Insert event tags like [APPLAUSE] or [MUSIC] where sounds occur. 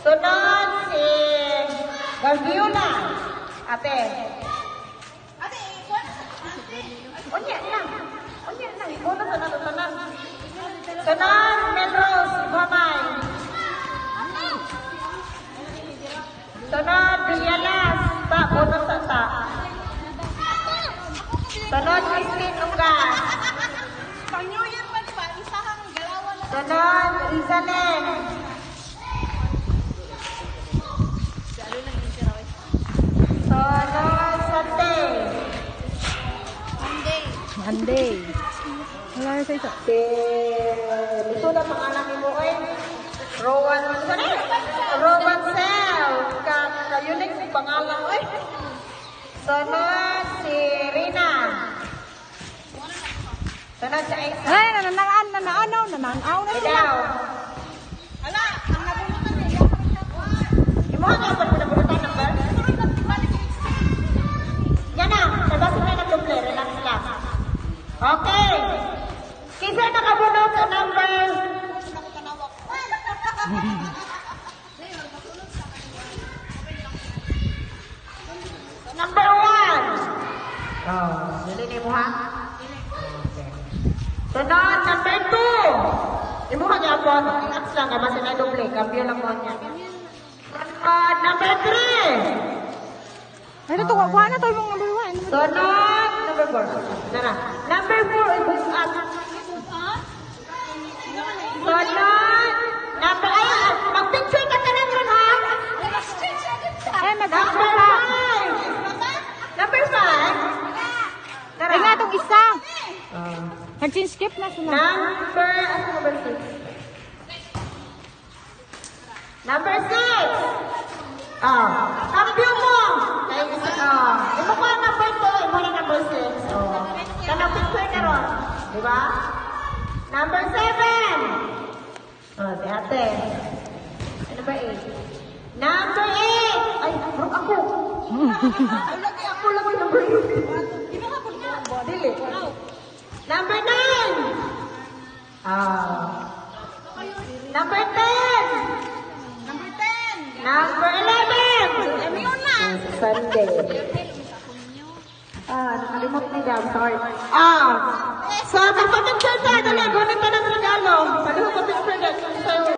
Sunod si Gardiola. Ate. Ate, ikuan. Unya lang. Unya lang. Bono sa nato tanan. Sunod, Melrose, Mamay. Sunod, Villalas, ta, bono sa ta. Sunod, Christine Lungas. Pang New Year pa, di ba? Isahang galawan lang. Sunod, Rizalen. Sunod, Sante. Monday. Wala na sa isa. Si... Ito na pangalan ni mo eh. Rowan... Rowan Sel. Ka, ka unique si pangalan eh. Sunod, si Rina. Sunod si Aisa. Ay, nananaan, nanaano, nananaw na sila. Ikaw. Okay. Kisa nakabunot sa number [LAUGHS] Number one. Oh, dili ni mo ha? Okay. Sunod, number two. Imo ka gyapon, relax lang, basta na doble, cambio lang mo niya. Sunod, number three. Ay, ito, kuha na to yung number one. Sunod, number four. Tara. Number four, ibus up. Sunod, number, ay, mag-picture ka ka rin ha? Ay, mag-picture ka. Number five. Tara. Ay, nga itong isa. Ah. Nag-skip na sila. Number, ano number six? Number six! Ah, cambio mo! Kaya isa, ah, imo ko ang number two, imo na number six. Oh. Kanang picture na ron. Di ba? Number seven! Oh, di ate. Ano ba eight? Number eight! Ay, bro, ako! [LAUGHS] Ay, lagi ako lang yung number eight. Di ba nga po niya? Dili. Number nine. Ah. Number ten. Number 10. Number eleven. kingdom, Lord. Ah.